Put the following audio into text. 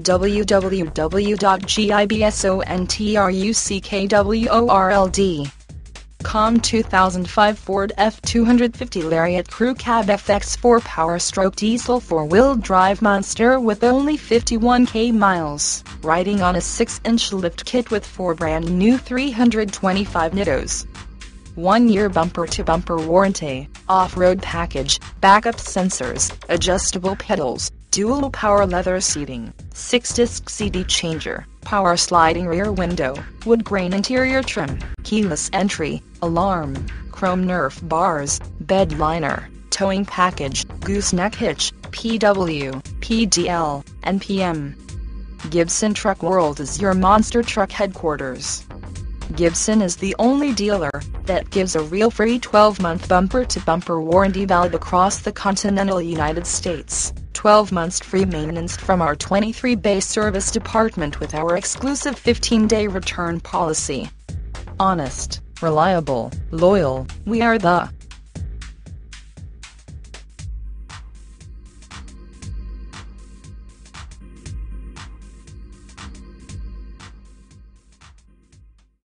www.gibsontruckworld.com 2005 Ford F250 Lariat Crew Cab FX4 Power Stroke Diesel 4-wheel drive monster with only 51k miles, riding on a 6-inch lift kit with 4 brand new 325 nittos. 1-year bumper-to-bumper warranty, off-road package, backup sensors, adjustable pedals, dual power leather seating, 6-disc CD changer, power sliding rear window, wood grain interior trim, keyless entry, alarm, chrome Nerf bars, bed liner, towing package, gooseneck hitch, PW, PDL, and PM. Gibson Truck World is your monster truck headquarters. Gibson is the only dealer that gives a real free 12-month bumper-to-bumper warranty valid across the continental United States. 12 months free maintenance from our 23 bay service department with our exclusive 15 day return policy. Honest, reliable, loyal, we are the